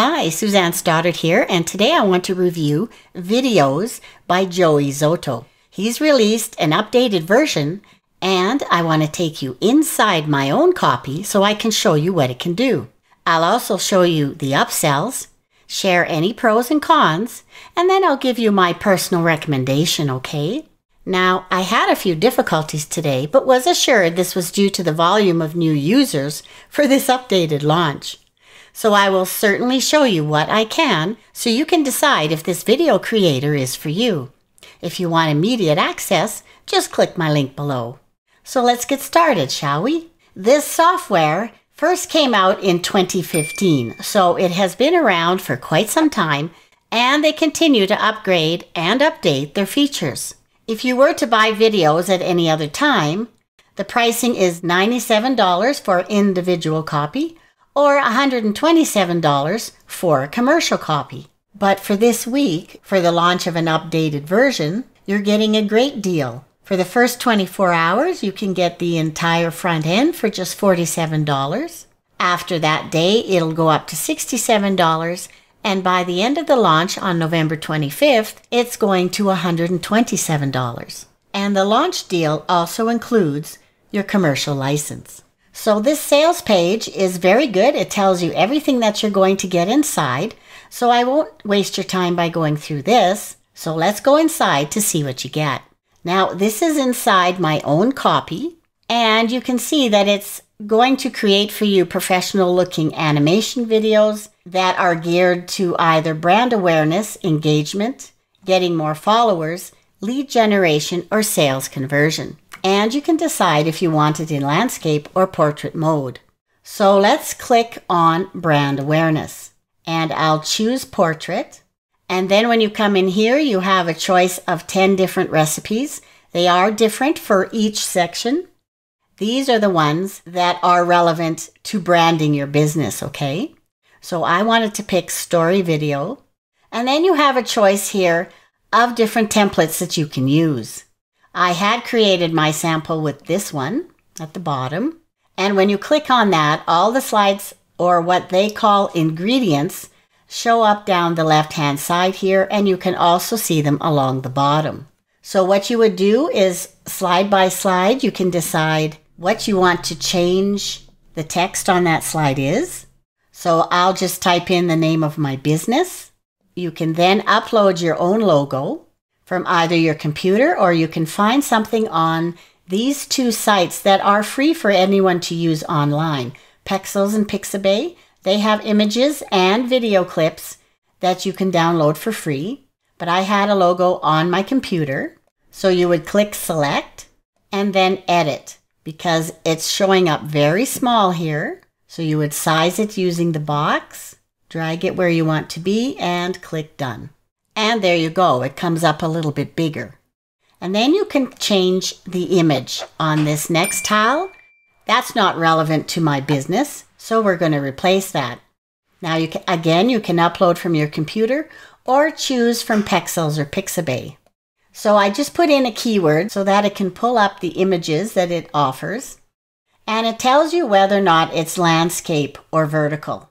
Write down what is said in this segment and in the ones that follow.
Hi, Suzanne Stoddart here, and today I want to review Viddyoze by Joey Xoto. He's released an updated version, and I want to take you inside my own copy so I can show you what it can do. I'll also show you the upsells, share any pros and cons, and then I'll give you my personal recommendation, okay? Now, I had a few difficulties today, but was assured this was due to the volume of new users for this updated launch. So I will certainly show you what I can so you can decide if this video creator is for you. If you want immediate access, just click my link below. So let's get started, shall we? This software first came out in 2015, so it has been around for quite some time and they continue to upgrade and update their features. If you were to buy Viddyoze at any other time, the pricing is $97 for individual copy or $127 for a commercial copy. But for this week, for the launch of an updated version, you're getting a great deal. For the first 24 hours, you can get the entire front end for just $47. After that day, it'll go up to $67. And by the end of the launch on November 25th, it's going to $127. And the launch deal also includes your commercial license. So this sales page is very good. It tells you everything that you're going to get inside. So I won't waste your time by going through this. So let's go inside to see what you get. Now this is inside my own copy and you can see that it's going to create for you professional looking animation videos that are geared to either brand awareness, engagement, getting more followers, lead generation, or sales conversion and you can decide if you want it in landscape or portrait mode. So let's click on brand awareness and I'll choose portrait. And then when you come in here, you have a choice of 10 different recipes. They are different for each section. These are the ones that are relevant to branding your business, okay? So I wanted to pick story video. And then you have a choice here of different templates that you can use. I had created my sample with this one at the bottom. And when you click on that, all the slides or what they call ingredients show up down the left hand side here and you can also see them along the bottom. So what you would do is slide by slide, you can decide what you want to change the text on that slide is. So I'll just type in the name of my business. You can then upload your own logo from either your computer or you can find something on these two sites that are free for anyone to use online. Pexels and Pixabay, they have images and video clips that you can download for free. But I had a logo on my computer. So you would click select and then edit because it's showing up very small here. So you would size it using the box, drag it where you want to be and click done. And there you go, it comes up a little bit bigger. And then you can change the image on this next tile. That's not relevant to my business, so we're going to replace that. Now, you can, again, you can upload from your computer or choose from Pexels or Pixabay. So I just put in a keyword so that it can pull up the images that it offers. And it tells you whether or not it's landscape or vertical.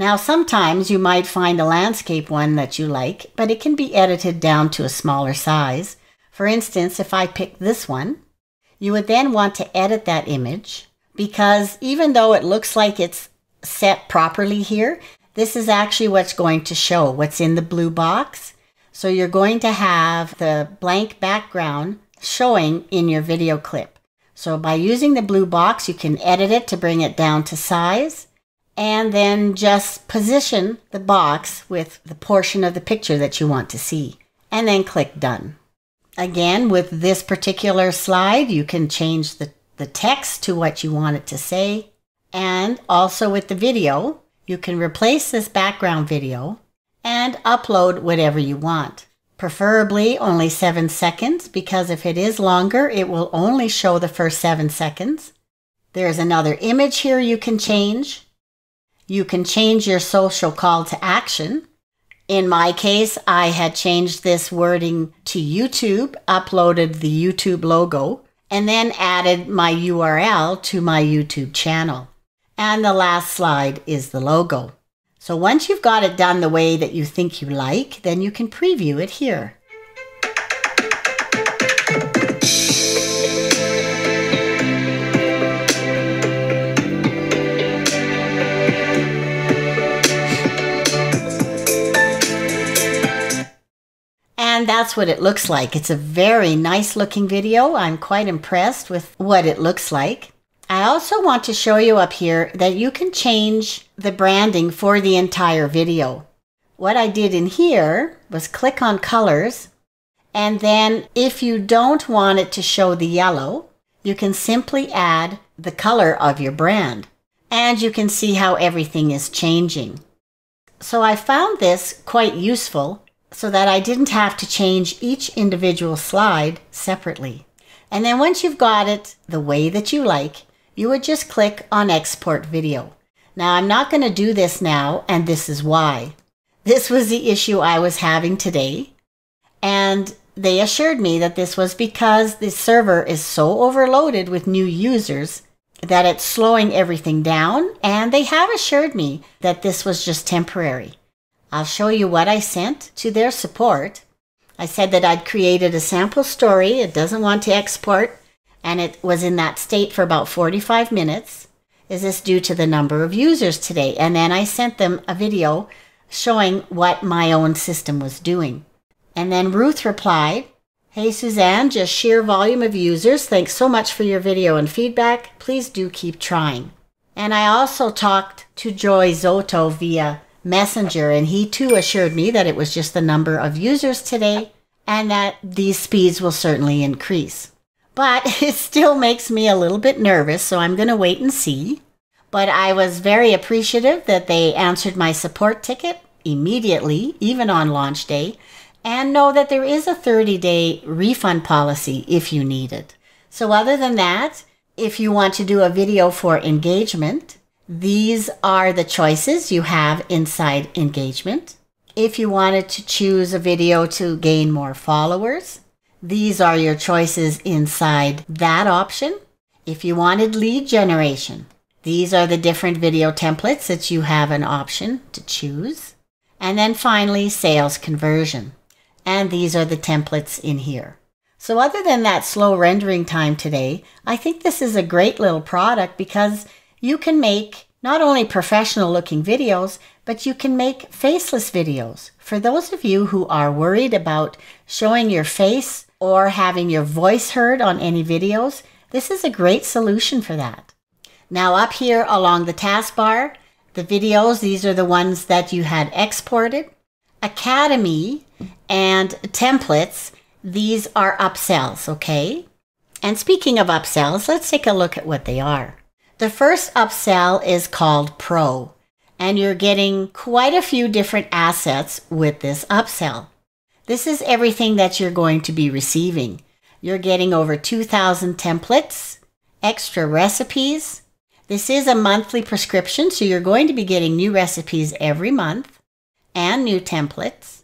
Now, sometimes you might find a landscape one that you like, but it can be edited down to a smaller size. For instance, if I pick this one, you would then want to edit that image because even though it looks like it's set properly here, this is actually what's going to show what's in the blue box. So you're going to have the blank background showing in your video clip. So by using the blue box, you can edit it to bring it down to size and then just position the box with the portion of the picture that you want to see and then click done. Again, with this particular slide, you can change the, the text to what you want it to say. And also with the video, you can replace this background video and upload whatever you want. Preferably only seven seconds because if it is longer, it will only show the first seven seconds. There's another image here you can change. You can change your social call to action. In my case, I had changed this wording to YouTube, uploaded the YouTube logo, and then added my URL to my YouTube channel. And the last slide is the logo. So once you've got it done the way that you think you like, then you can preview it here. And that's what it looks like. It's a very nice looking video. I'm quite impressed with what it looks like. I also want to show you up here that you can change the branding for the entire video. What I did in here was click on colors and then if you don't want it to show the yellow, you can simply add the color of your brand and you can see how everything is changing. So I found this quite useful so that I didn't have to change each individual slide separately. And then once you've got it the way that you like, you would just click on export video. Now I'm not going to do this now and this is why. This was the issue I was having today and they assured me that this was because the server is so overloaded with new users that it's slowing everything down and they have assured me that this was just temporary. I'll show you what I sent to their support. I said that I'd created a sample story. It doesn't want to export, and it was in that state for about 45 minutes. Is this due to the number of users today? And then I sent them a video showing what my own system was doing. And then Ruth replied, Hey Suzanne, just sheer volume of users. Thanks so much for your video and feedback. Please do keep trying. And I also talked to Joey Xoto via Messenger, and he too assured me that it was just the number of users today and that these speeds will certainly increase. But it still makes me a little bit nervous, so I'm going to wait and see. But I was very appreciative that they answered my support ticket immediately, even on launch day, and know that there is a 30 day refund policy if you need it. So, other than that, if you want to do a video for engagement, these are the choices you have inside engagement. If you wanted to choose a video to gain more followers, these are your choices inside that option. If you wanted lead generation, these are the different video templates that you have an option to choose. And then finally, sales conversion. And these are the templates in here. So other than that slow rendering time today, I think this is a great little product because you can make not only professional looking videos, but you can make faceless videos. For those of you who are worried about showing your face or having your voice heard on any videos, this is a great solution for that. Now up here along the taskbar, the videos, these are the ones that you had exported. Academy and templates, these are upsells, okay? And speaking of upsells, let's take a look at what they are. The first upsell is called Pro, and you're getting quite a few different assets with this upsell. This is everything that you're going to be receiving. You're getting over 2,000 templates, extra recipes. This is a monthly prescription, so you're going to be getting new recipes every month and new templates.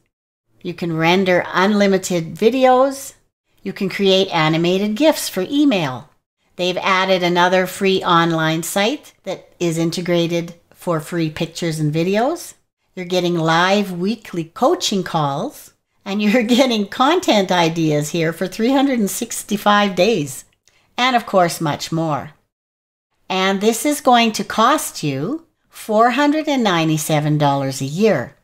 You can render unlimited videos. You can create animated GIFs for email. They've added another free online site that is integrated for free pictures and videos. You're getting live weekly coaching calls and you're getting content ideas here for 365 days. And of course, much more. And this is going to cost you $497 a year.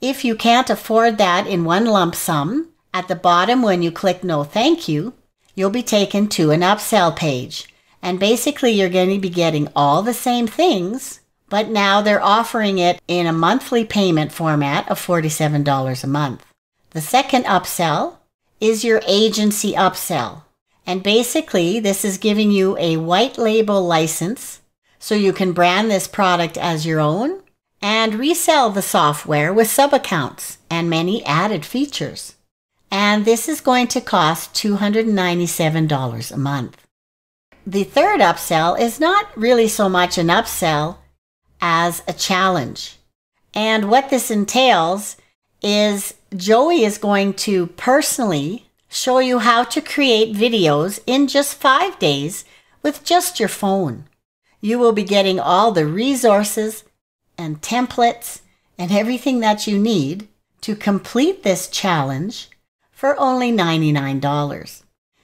If you can't afford that in one lump sum, at the bottom when you click No Thank You, you'll be taken to an upsell page. And basically, you're going to be getting all the same things, but now they're offering it in a monthly payment format of $47 a month. The second upsell is your agency upsell. And basically, this is giving you a white label license so you can brand this product as your own and resell the software with sub accounts and many added features and this is going to cost $297 a month. The third upsell is not really so much an upsell as a challenge. And what this entails is Joey is going to personally show you how to create videos in just five days with just your phone. You will be getting all the resources and templates and everything that you need to complete this challenge for only $99.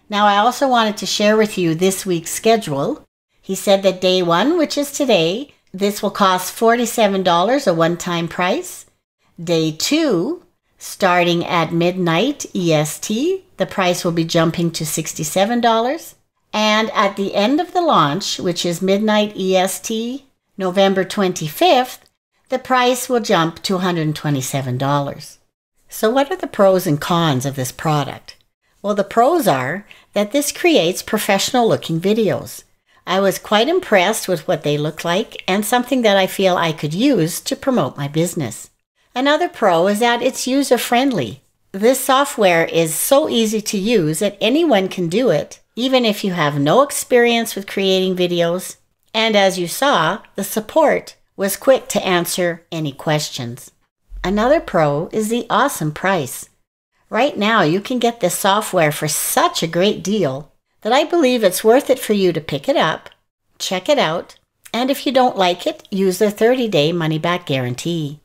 Now, I also wanted to share with you this week's schedule. He said that day one, which is today, this will cost $47, a one time price. Day two, starting at midnight EST, the price will be jumping to $67. And at the end of the launch, which is midnight EST, November 25th, the price will jump to $127. So, what are the pros and cons of this product? Well, the pros are that this creates professional looking videos. I was quite impressed with what they look like and something that I feel I could use to promote my business. Another pro is that it's user friendly. This software is so easy to use that anyone can do it, even if you have no experience with creating videos. And as you saw, the support was quick to answer any questions. Another pro is the awesome price. Right now, you can get this software for such a great deal that I believe it's worth it for you to pick it up, check it out, and if you don't like it, use their 30 day money back guarantee.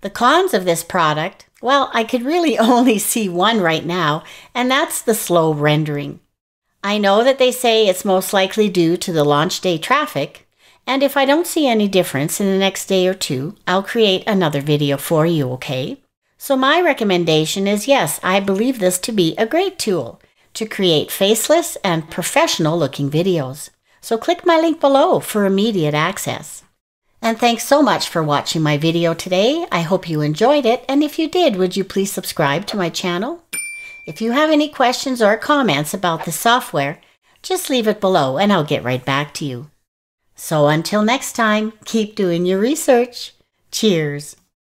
The cons of this product, well, I could really only see one right now, and that's the slow rendering. I know that they say it's most likely due to the launch day traffic, and if I don't see any difference in the next day or two, I'll create another video for you, okay? So my recommendation is yes, I believe this to be a great tool to create faceless and professional looking videos. So click my link below for immediate access. And thanks so much for watching my video today. I hope you enjoyed it. And if you did, would you please subscribe to my channel? If you have any questions or comments about the software, just leave it below and I'll get right back to you. So until next time, keep doing your research. Cheers.